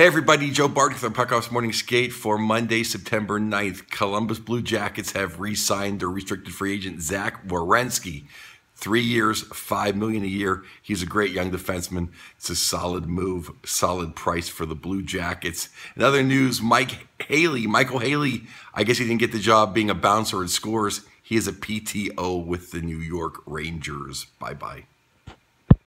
Hey everybody, Joe Barton from Puckoffs Morning Skate for Monday, September 9th. Columbus Blue Jackets have re-signed their restricted free agent Zach Werenski, Three years, five million a year. He's a great young defenseman. It's a solid move, solid price for the Blue Jackets. In other news, Mike Haley, Michael Haley, I guess he didn't get the job being a bouncer and scores. He is a PTO with the New York Rangers. Bye-bye.